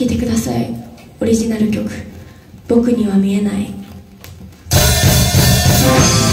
聴いてください。オリジナル曲「僕には見えない」「